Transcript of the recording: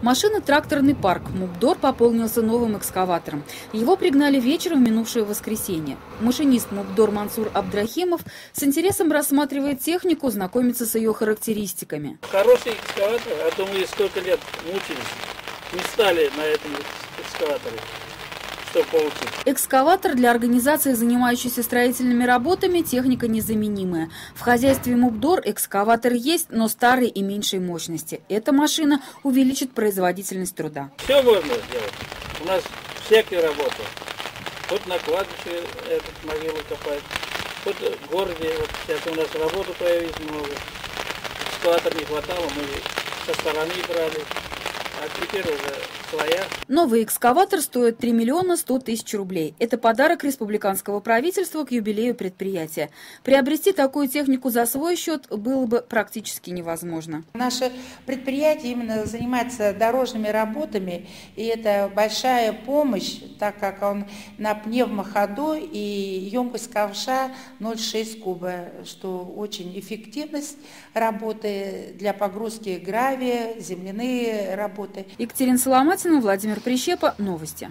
Машино-тракторный парк «Мубдор» пополнился новым экскаватором. Его пригнали вечером в минувшее воскресенье. Машинист «Мубдор» Мансур Абдрахимов с интересом рассматривает технику, знакомится с ее характеристиками. Хороший экскаватор, а то мы столько лет мучились, не стали на этом экскаваторе что получить. Экскаватор для организации, занимающейся строительными работами, техника незаменимая. В хозяйстве МУБДОР экскаватор есть, но старый и меньшей мощности. Эта машина увеличит производительность труда. Все можно сделать. У нас всякие работы. Тут на кладбище этот могилу копать, тут в городе, вот сейчас у нас работу появилось много. Экскаватор не хватало, мы со стороны брали а теперь уже. Новый экскаватор стоит 3 миллиона 100 тысяч рублей. Это подарок республиканского правительства к юбилею предприятия. Приобрести такую технику за свой счет было бы практически невозможно. Наше предприятие именно занимается дорожными работами, и это большая помощь, так как он на пневмоходу и емкость ковша 0,6 куба, что очень эффективность работы для погрузки гравия, земляные работы. Екатерина Платину, Владимир Прищепа, новости.